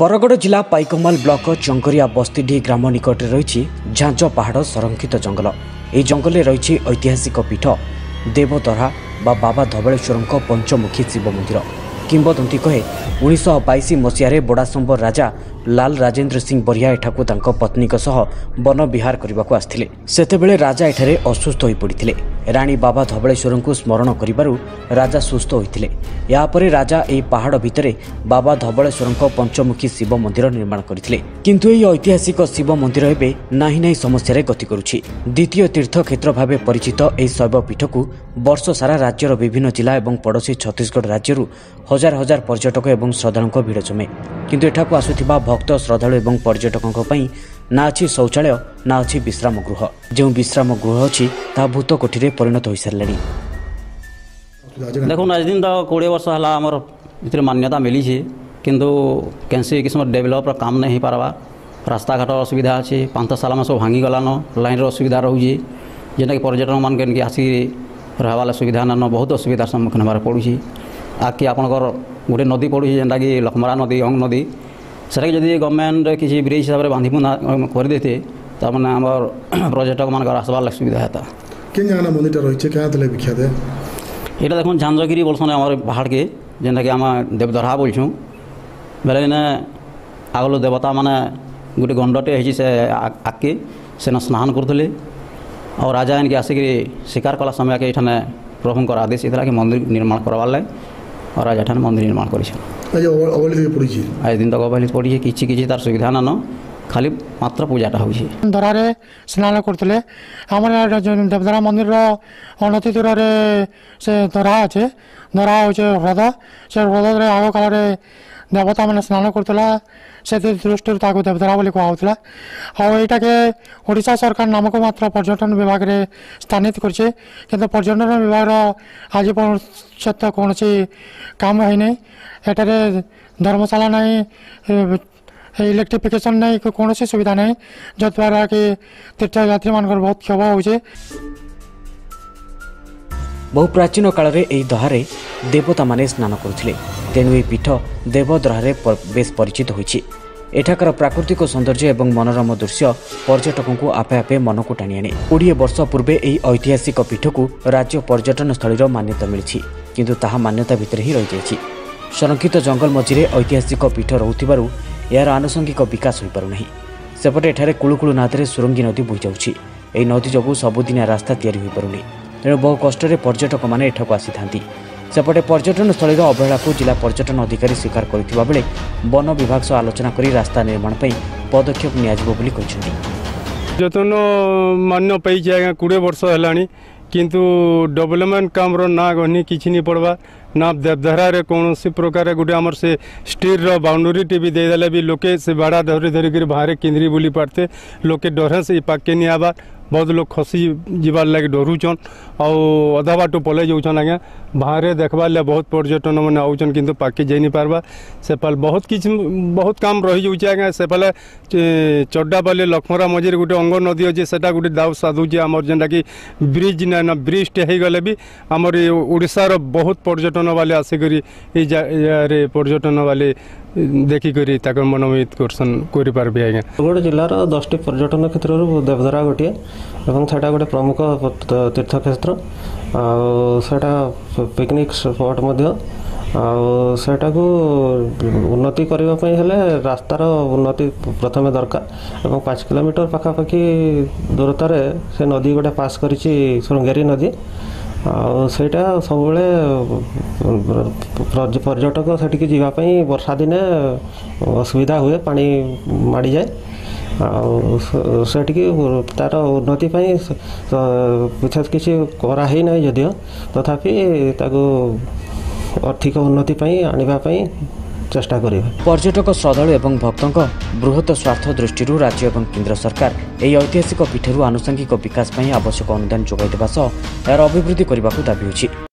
ବରଗଡ଼ ଜିଲ୍ଲା ପାଇକମାଲ ବ୍ଲକ ଚଙ୍କରିଆ ବସ୍ତିଡି ଗ୍ରାମ ନିକଟରେ ରହିଛି ଝାଞ୍ଜ ପାହାଡ଼ ସଂରକ୍ଷିତ ଜଙ୍ଗଲ ଏହି ଜଙ୍ଗଲରେ ରହିଛି ଐତିହାସିକ ପୀଠ ଦେବଦରା ବା ବାବା ଧବଳେଶ୍ୱରଙ୍କ ପଞ୍ଚମୁଖୀ ଶିବ ମନ୍ଦିର କିମ୍ବଦନ୍ତୀ କହେ ଉଣେଇଶହ ବାଇଶ ମସିହାରେ ବୋଡ଼ାସମ୍ବର ରାଜା ଲାଲ ରାଜେନ୍ଦ୍ର ସିଂ ବରିହା ଏଠାକୁ ତାଙ୍କ ପତ୍ନୀଙ୍କ ସହ ବନ ବିହାର କରିବାକୁ ଆସିଥିଲେ ସେତେବେଳେ ରାଜା ଏଠାରେ ଅସୁସ୍ଥ ହୋଇପଡ଼ିଥିଲେ ରାଣୀ ବାବା ଧବଳେଶ୍ୱରଙ୍କୁ ସ୍ମରଣ କରିବାରୁ ରାଜା ସୁସ୍ଥ ହୋଇଥିଲେ ଏହାପରେ ରାଜା ଏହି ପାହାଡ଼ ଭିତରେ ବାବା ଧବଳେଶ୍ୱରଙ୍କ ପଞ୍ଚମୁଖୀ ଶିବ ମନ୍ଦିର ନିର୍ମାଣ କରିଥିଲେ କିନ୍ତୁ ଏହି ଐତିହାସିକ ଶିବ ମନ୍ଦିର ଏବେ ନାହିଁ ନାହିଁ ସମସ୍ୟାରେ ଗତି କରୁଛି ଦ୍ୱିତୀୟ ତୀର୍ଥକ୍ଷେତ୍ର ଭାବେ ପରିଚିତ ଏହି ଶୈବପୀଠକୁ ବର୍ଷ ସାରା ରାଜ୍ୟର ବିଭିନ୍ନ ଜିଲ୍ଲା ଏବଂ ପଡ଼ୋଶୀ ଛତିଶଗଡ଼ ରାଜ୍ୟରୁ ହଜାର ହଜାର ପର୍ଯ୍ୟଟକ ଏବଂ ଶ୍ରଦ୍ଧାଳୁଙ୍କ ଭିଡ଼ ଜମେ କିନ୍ତୁ ଏଠାକୁ ଆସୁଥିବା ଭକ୍ତ ଶ୍ରଦ୍ଧାଳୁ ଏବଂ ପର୍ଯ୍ୟଟକଙ୍କ ପାଇଁ ନା ଅଛି ଶୌଚାଳୟ ନା ଅଛି ବିଶ୍ରାମ ଗୃହ ଯେଉଁ ବିଶ୍ରାମ ଗୃହ ଅଛି ତାହା ଭୂତ କୋଠିରେ ପରିଣତ ହୋଇସାରିଲାଣି ଦେଖୁନ୍ ଆଜି ଦିନ ତ କୋଡ଼ିଏ ବର୍ଷ ହେଲା ଆମର ଭିତରେ ମାନ୍ୟତା ମିଳିଛି କିନ୍ତୁ କେନ୍ସି କିସମର ଡେଭେଲପ୍ର କାମ ନାଇଁ ହେଇପାର୍ବା ରାସ୍ତାଘାଟ ଅସୁବିଧା ଅଛି ପାନ୍ଥଶାଲାମାନେ ସବୁ ଭାଙ୍ଗିଗଲାନ ଲାଇନ୍ର ଅସୁବିଧା ରହୁଛି ଯେନ୍ଟାକି ପର୍ଯ୍ୟଟକମାନକେ ନିକେ ଆସି ଲାଗି ସୁବିଧା ନାନ ବହୁତ ଅସୁବିଧାର ସମ୍ମୁଖୀନ ହେବାର ପଡ଼ୁଛି ଆଗ୍କେ ଆପଣଙ୍କର ଗୋଟେ ନଦୀ ପଡ଼ୁଛି ଯେନ୍ଟାକି ଲକ୍ଷ୍ମରା ନଦୀ ଅଙ୍ଗ ନଦୀ সেটাকে যদি গভর্নমেন্ট কিছু ব্রিজ হিসাবে বাঁধিপুনা করে দিতে মানে আমার পর্যটক মানুষ আসবার লাগে সুবিধা হতো কেন জানা মন্দিরটা রয়েছে কেন তাহলে বিখ্যাত এটা দেখুন ঝাঞ্জগিরি বলছেন আমার পাহাড়কে যেটাকে আমার দেবদরহা বলছুঁ বেলে এনে আগলো দেবতা মানে গোটে গণ্ডটে হয়েছি সে আগকে সে স্নান করলে আর রাজা এনকে আসিকি শিকার কলা সময়কে এখানে প্রভুঙ্কর আদেশ এটাকে মন্দির নির্মাণ করবার লাগে আর রাজা এখানে মন্দির নির্মাণ করেছিলেন আজ অবহেলিত পড়েছে আজ দিন তো অবহেলিত পড়িছে কিছু কিছু তার সুবিধা নান খালি মাত্র পূজাটা হচ্ছে ধরারে স্নান করলে আমার দেবদারা মন্দিরর অনতি দূরে সে ধরা আছে ধরা হচ্ছে হ্রদ সে হ্রদরে আগকালে দেবতামানে স্নান করুলা সেতি দৃষ্টি তাকে দেবধারা বলে কুহাওলা আইটাকে ওড়শা সরকার নামক মাত্র পর্যটন বিভাগে স্থানিত করছে কিন্তু পর্যটন বিভাগর আজ পর্যন্ত কোণী কাম হয়নি এটার ধর্মশালা নাই ইলেকট্রিফিকেসন নাই কৌশি সুবিধা নাই যদ্বারা কি তীর্থযাত্রী মানুষ বহুত ক্ষোভ হচ্ছে ବହୁ ପ୍ରାଚୀନ କାଳରେ ଏହି ଦହାରେ ଦେବତାମାନେ ସ୍ନାନ କରୁଥିଲେ ତେଣୁ ଏହି ପୀଠ ଦେବଦ୍ରହାରେ ବେଶ ପରିଚିତ ହୋଇଛି ଏଠାକାର ପ୍ରାକୃତିକ ସୌନ୍ଦର୍ଯ୍ୟ ଏବଂ ମନୋରମ ଦୃଶ୍ୟ ପର୍ଯ୍ୟଟକଙ୍କୁ ଆପେ ଆପେ ମନକୁ ଟାଣି ଆଣେ କୋଡ଼ିଏ ବର୍ଷ ପୂର୍ବେ ଏହି ଐତିହାସିକ ପୀଠକୁ ରାଜ୍ୟ ପର୍ଯ୍ୟଟନସ୍ଥଳୀର ମାନ୍ୟତା ମିଳିଛି କିନ୍ତୁ ତାହା ମାନ୍ୟତା ଭିତରେ ହିଁ ରହିଯାଇଛି ସଂରକ୍ଷିତ ଜଙ୍ଗଲ ମଝିରେ ଐତିହାସିକ ପୀଠ ରହୁଥିବାରୁ ଏହାର ଆନୁଷଙ୍ଗିକ ବିକାଶ ହୋଇପାରୁନାହିଁ ସେପଟେ ଏଠାରେ କୁଳୁକୁଳୁ ନାଦରେ ସୁରଙ୍ଗୀ ନଦୀ ବୋହିଯାଉଛି ଏହି ନଦୀ ଯୋଗୁଁ ସବୁଦିନିଆ ରାସ୍ତା ତିଆରି ହୋଇପାରୁନି तेणु बहु कष्ट पर्यटक मैंने को आसी था सेपटे पर्यटन स्थल अवहेला को जिला पर्यटन अधिकारी स्वीकार करता वन विभाग सह आलोचना कर रास्ता निर्माण पर पदक्षेप निजी जतन मान्य पाई आज्ञा कोड़े वर्ष है कि डेभलपमेंट काम ना गहनी कि नहीं पड़वा ना देवधारे कौन प्रकार गोटे आम से स्टील बाउंड्री टी देदेले भी लोके से बाड़ा धरी धरिक बाहर किंदिरी बुली पारते लोके डरे से पाके नहीं आवा ବହୁତ ଲୋକ ଖସି ଯିବାର୍ ଲାଗି ଡରୁଛନ୍ ଆଉ ଅଧା ବାଟ ପଲେଇ ଯାଉଛନ୍ ଆଜ୍ଞା ବାହାରେ ଦେଖ୍ବାର୍ ଲାଗି ବହୁତ ପର୍ଯ୍ୟଟନମାନେ ଆଉଛନ୍ କିନ୍ତୁ ପାଖି ଯାଇ ନି ପାର୍ବା ସେପାଲେ ବହୁତ କିଛି ବହୁତ କାମ ରହିଯାଉଛେ ଆଜ୍ଞା ସେପାଲେ ଚଡ଼ାପାଲି ଲକ୍ଷ୍ମରା ମଝିରେ ଗୋଟେ ଅଙ୍ଗ ନଦୀ ଅଛି ସେଟା ଗୋଟେ ଦାଉ ସାଧୁଛି ଆମର ଯେନ୍ଟାକି ବ୍ରିଜ୍ ନାଇଁନ ବ୍ରିଜ୍ଟେ ହେଇଗଲେ ବି ଆମର ଓଡ଼ିଶାର ବହୁତ ପର୍ଯ୍ୟଟନ ବାଲେ ଆସିକରି ଏଇ ଜାଗାରେ ପର୍ଯ୍ୟଟନ ବାଲେ ଦେଖିକରି ତାଙ୍କର ମନୋବିତ କରୁସନ୍ କରିପାରିବେ ଆଜ୍ଞା ବରଗଡ଼ ଜିଲ୍ଲାର ଦଶଟି ପର୍ଯ୍ୟଟନ କ୍ଷେତ୍ରରୁ ଦେବଦରା ଗୋଟିଏ ଏବଂ ସେଇଟା ଗୋଟେ ପ୍ରମୁଖ ତୀର୍ଥକ୍ଷେତ୍ର ଆଉ ସେଇଟା ପିକନିକ୍ ସ୍ପଟ୍ ମଧ୍ୟ ଆଉ ସେଇଟାକୁ ଉନ୍ନତି କରିବା ପାଇଁ ହେଲେ ରାସ୍ତାର ଉନ୍ନତି ପ୍ରଥମେ ଦରକାର ଏବଂ ପାଞ୍ଚ କିଲୋମିଟର ପାଖାପାଖି ଦୂରତାରେ ସେ ନଦୀ ଗୋଟେ ପାସ୍ କରିଛି ଶୃଙ୍ଗେରୀ ନଦୀ आईटा सब पर्यटक सेठक जावाप बर्षा दिन असुविधा हुए पा माड़ जाए आठ तार उन्नति विशेष किसी कराही ना जदि तथापि तो आर्थिक उन्नति आने ଚେଷ୍ଟା କରିବେ ପର୍ଯ୍ୟଟକ ଶ୍ରଦ୍ଧାଳୁ ଏବଂ ଭକ୍ତଙ୍କ ବୃହତ ସ୍ୱାର୍ଥ ଦୃଷ୍ଟିରୁ ରାଜ୍ୟ ଏବଂ କେନ୍ଦ୍ର ସରକାର ଏହି ଐତିହାସିକ ପୀଠରୁ ଆନୁଷଙ୍ଗିକ ବିକାଶ ପାଇଁ ଆବଶ୍ୟକ ଅନୁଦାନ ଯୋଗାଇ ଦେବା ସହ ଏହାର ଅଭିବୃଦ୍ଧି କରିବାକୁ ଦାବି ହୋଇଛି